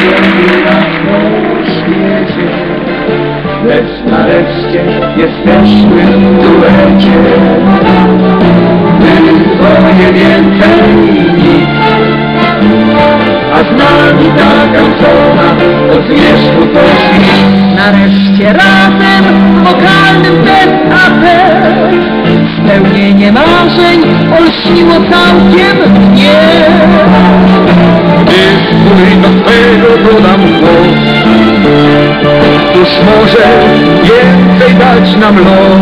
zabiera po świecie Lecz nareszcie jesteśmy w duecie. Tylko nie więcej nic A z nami taka Spełnienie marzeń olśniło całkiem mnie. Gdy swój do twego dodam głos Cóż może więcej dać nam los.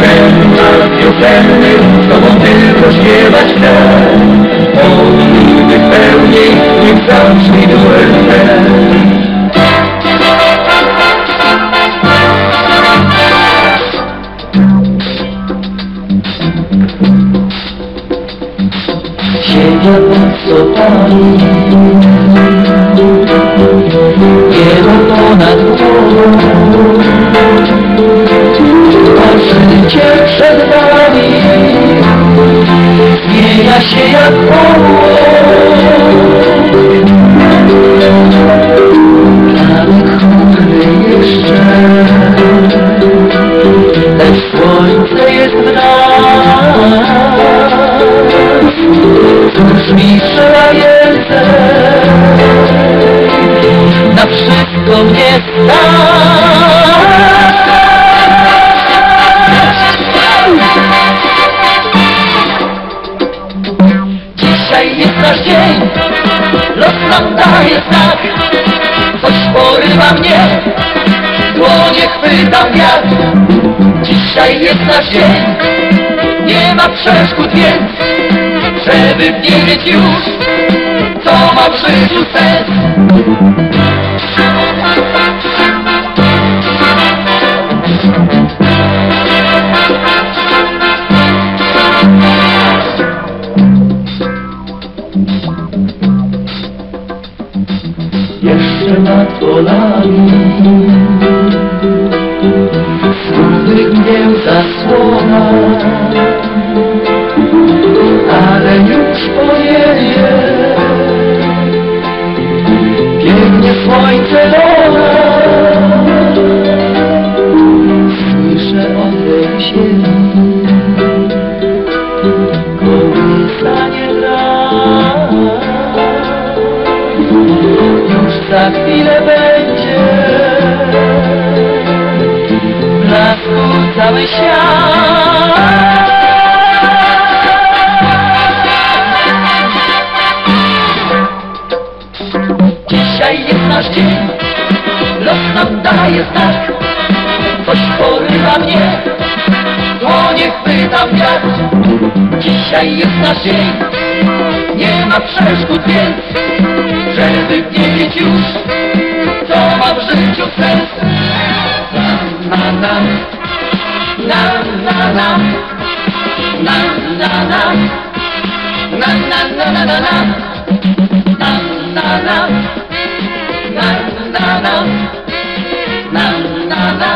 Ten czas wiosenny z tobą tylko śpiewać chcę. Od nigdy pełniej niech zabrzmi duet ten Sopami Niebo ponad głową To życie przed nami Zmienia się jak Mamy wszystko mnie stać Dzisiaj jest nasz dzień Los nam daje znak. Coś porywa mnie Dłonie chwytam wiatr. Dzisiaj jest nasz dzień Nie ma przeszkód więc Żeby wiedzieć już Co ma w życiu sens nad polami Smutnych mnie zasłona cały świat. Dzisiaj jest nasz dzień Los nam daje znak Coś porywa mnie Dłonie chwytam wiatr. Dzisiaj jest nasz dzień Nie ma przeszkód więc Żeby wiedzieć już na Na na na Na na na Na na na na na na Na na na Na na na Na na na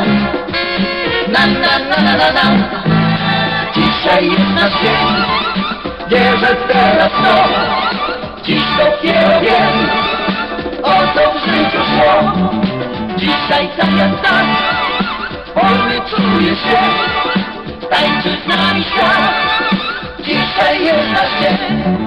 Na na na na na na Dzisiaj jest nasz dzień Wierzę teraz to Dziś dopiero wiem O co w życiu szło Dzisiaj tak jak tak you not it.